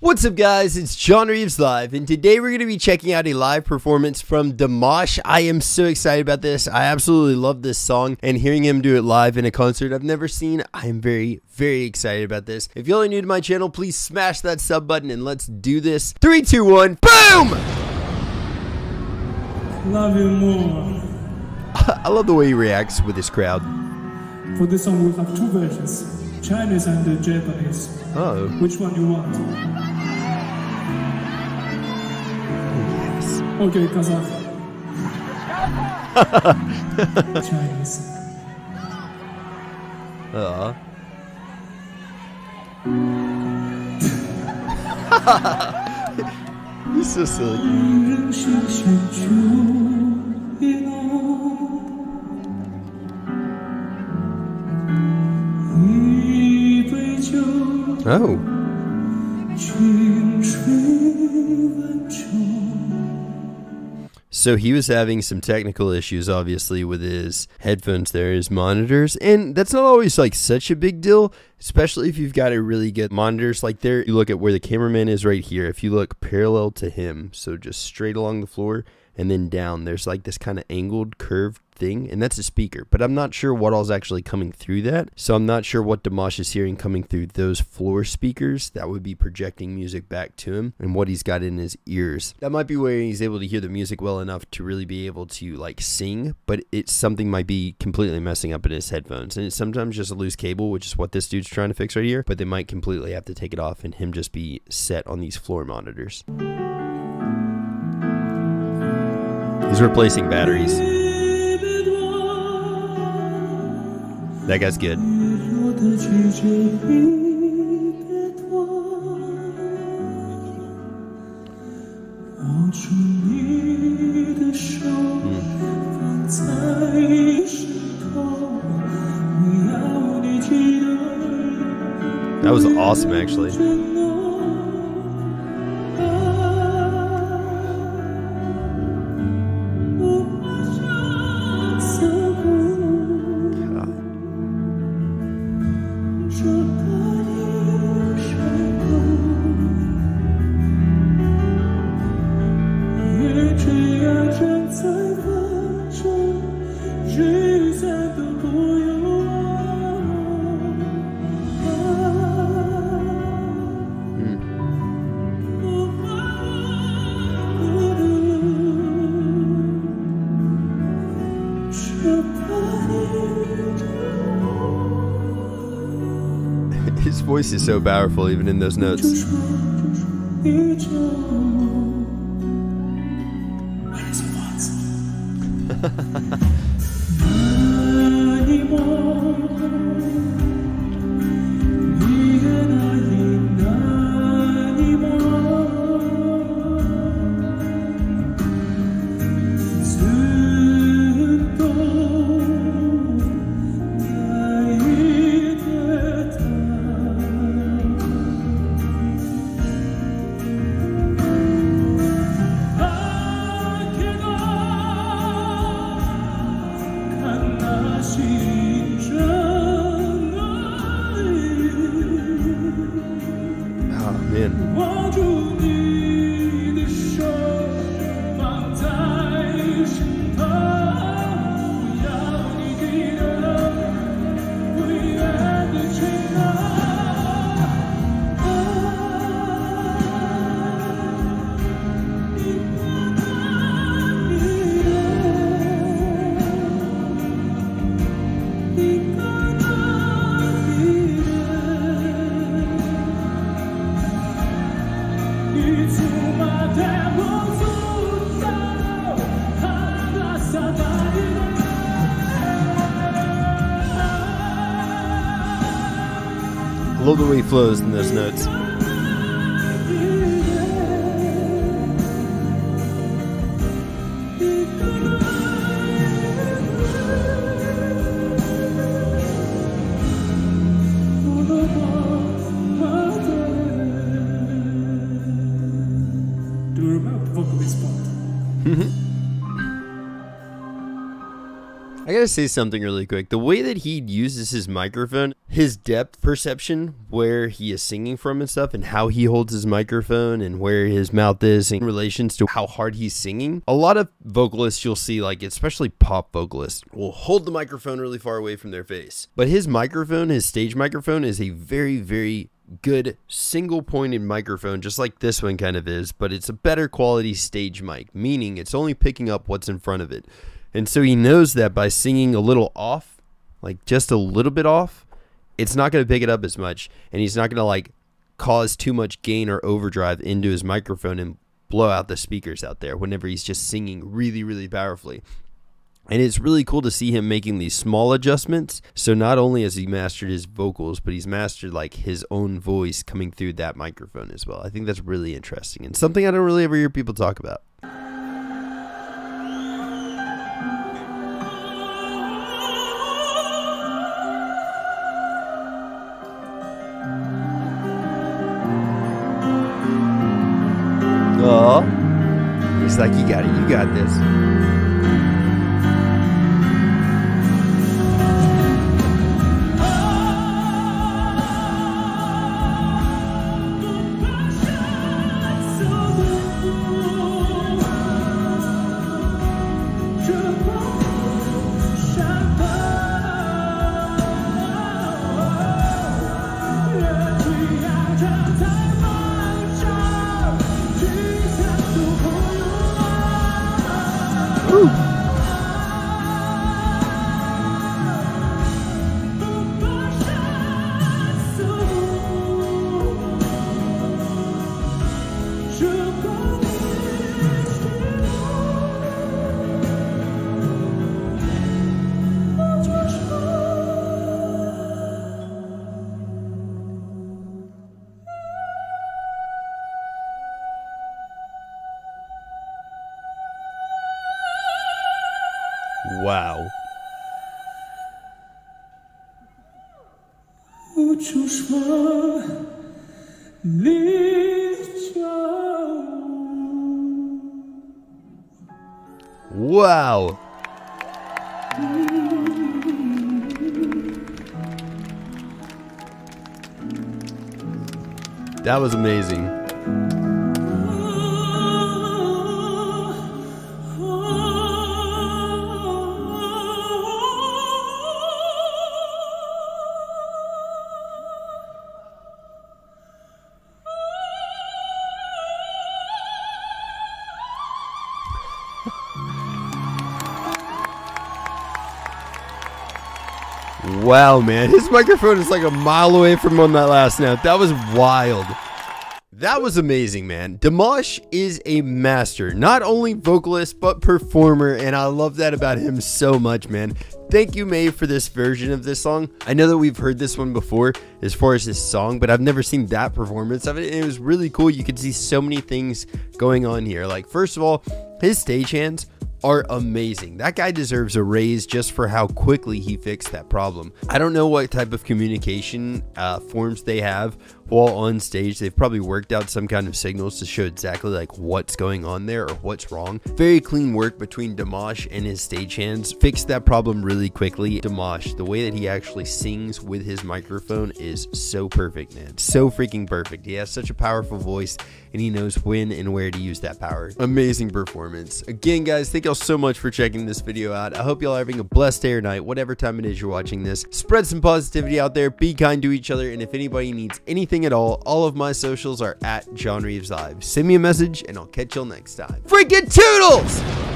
What's up guys, it's John Reaves Live, and today we're going to be checking out a live performance from Dimash. I am so excited about this. I absolutely love this song, and hearing him do it live in a concert I've never seen, I am very, very excited about this. If y'all are new to my channel, please smash that sub button and let's do this. Three, two, one, boom! Love you more. I love the way he reacts with this crowd. For this song, we have two versions Chinese and uh, Japanese. Oh, Which one you want? yes. Okay, Kazakh. Chinese. Uh-huh. Aw. He's so silly. So he was having some technical issues, obviously, with his headphones there, his monitors, and that's not always like such a big deal, especially if you've got a really good monitors. Like there, you look at where the cameraman is right here. If you look parallel to him, so just straight along the floor and then down, there's like this kind of angled, curved thing, and that's a speaker. But I'm not sure what all's actually coming through that, so I'm not sure what Dimash is hearing coming through those floor speakers that would be projecting music back to him, and what he's got in his ears. That might be where he's able to hear the music well enough to really be able to like sing, but it's something might be completely messing up in his headphones, and it's sometimes just a loose cable, which is what this dude's trying to fix right here. But they might completely have to take it off and him just be set on these floor monitors. He's replacing batteries. That guy's good. Hmm. That was awesome, actually. His voice is so powerful, even in those notes. Oh love the way he flows in those notes. Gotta say something really quick. The way that he uses his microphone, his depth perception, where he is singing from and stuff, and how he holds his microphone and where his mouth is in relations to how hard he's singing. A lot of vocalists you'll see, like especially pop vocalists, will hold the microphone really far away from their face. But his microphone, his stage microphone, is a very, very good single pointed microphone, just like this one kind of is, but it's a better quality stage mic, meaning it's only picking up what's in front of it. And so he knows that by singing a little off, like just a little bit off, it's not going to pick it up as much. And he's not going to like cause too much gain or overdrive into his microphone and blow out the speakers out there whenever he's just singing really, really powerfully. And it's really cool to see him making these small adjustments. So not only has he mastered his vocals, but he's mastered like his own voice coming through that microphone as well. I think that's really interesting and something I don't really ever hear people talk about. Like, you got it, you got this. Wow. Wow. That was amazing. Wow, man. His microphone is like a mile away from on that last note. That was wild. That was amazing, man. Dimash is a master, not only vocalist, but performer, and I love that about him so much, man. Thank you, May, for this version of this song. I know that we've heard this one before as far as this song, but I've never seen that performance of it, and it was really cool. You could see so many things going on here. Like, first of all, his stagehands are amazing. That guy deserves a raise just for how quickly he fixed that problem. I don't know what type of communication uh, forms they have while on stage. They've probably worked out some kind of signals to show exactly like what's going on there or what's wrong. Very clean work between Dimash and his stagehands. Fixed that problem really quickly. Dimash, the way that he actually sings with his microphone is so perfect, man. So freaking perfect. He has such a powerful voice and he knows when and where to use that power. Amazing performance. Again, guys, thank y'all so much for checking this video out. I hope y'all are having a blessed day or night, whatever time it is you're watching this. Spread some positivity out there, be kind to each other, and if anybody needs anything at all, all of my socials are at John Reaves Live. Send me a message and I'll catch y'all next time. Freaking toodles!